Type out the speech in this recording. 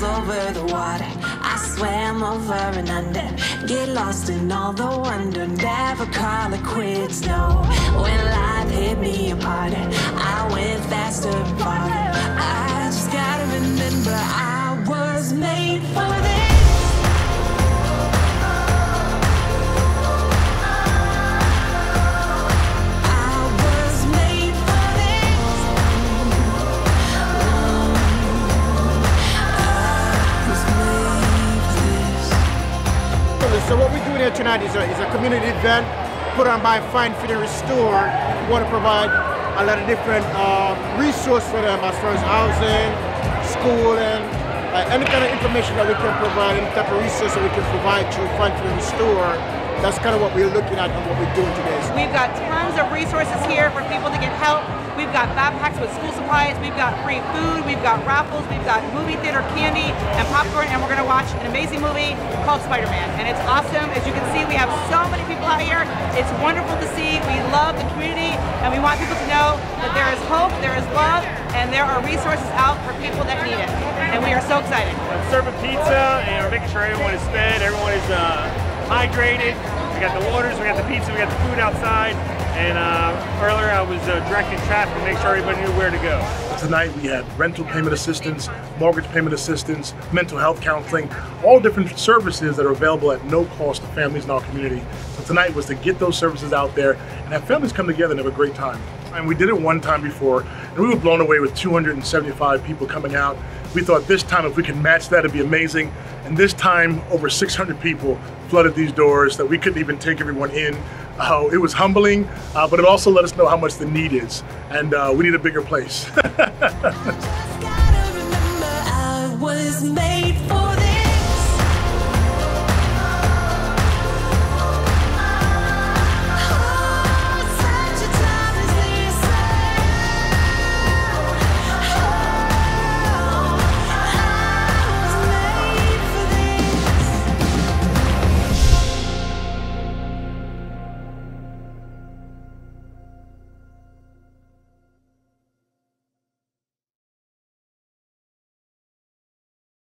miles over the water. I swam over and under. Get lost in all the wonder. Never call it quits, no. When life hit me apart, So what we're doing here tonight is a, is a community event put on by Find Feed and Restore. We want to provide a lot of different uh, for them as far as housing, schooling, uh, any kind of information that we can provide, any type of resource that we can provide to Find Feed and Restore. That's kind of what we're looking at and what we're doing today. We've got tons of resources here for people to get help. We've got backpacks with school supplies. We've got free food. We've got raffles. We've got movie theater candy and popcorn. And we're going to watch an amazing movie called Spider-Man. And it's awesome. As you can see, we have so many people out here. It's wonderful to see. We love the community. And we want people to know that there is hope, there is love, and there are resources out for people that need it. And we are so excited. serving pizza and we're making sure everyone is fed, everyone is uh, hydrated. We got the waters, we got the pizza, we got the food outside. And uh, earlier I was uh, directing traffic to make sure everybody knew where to go. Tonight we had rental payment assistance, mortgage payment assistance, mental health counseling, all different services that are available at no cost to families in our community. So tonight was to get those services out there and have families come together and have a great time. And we did it one time before and we were blown away with 275 people coming out. We thought this time if we could match that it'd be amazing. And this time over 600 people flooded these doors that we couldn't even take everyone in. Uh, it was humbling, uh, but it also let us know how much the need is, and uh, we need a bigger place.